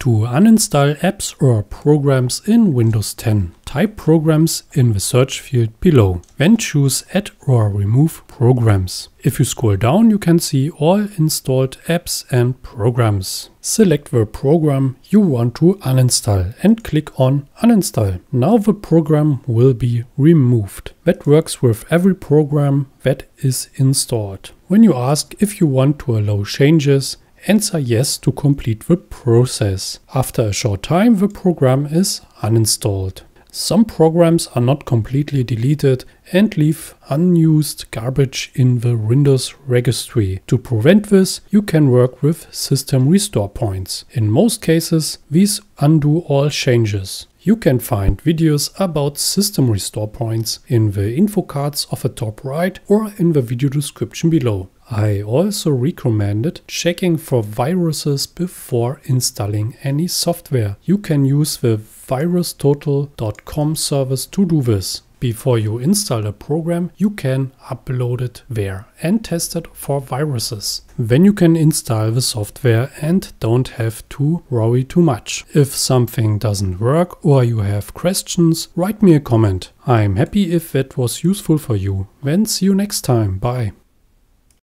To uninstall apps or programs in Windows 10, type programs in the search field below. Then choose add or remove programs. If you scroll down, you can see all installed apps and programs. Select the program you want to uninstall and click on uninstall. Now the program will be removed. That works with every program that is installed. When you ask if you want to allow changes, answer yes to complete the process. After a short time the program is uninstalled. Some programs are not completely deleted and leave unused garbage in the Windows registry. To prevent this, you can work with system restore points. In most cases, these undo all changes. You can find videos about system restore points in the info cards of the top right or in the video description below. I also recommended checking for viruses before installing any software. You can use the virustotal.com service to do this. Before you install a program, you can upload it there and test it for viruses. Then you can install the software and don't have to worry too much. If something doesn't work or you have questions, write me a comment. I'm happy if that was useful for you. Then see you next time. Bye.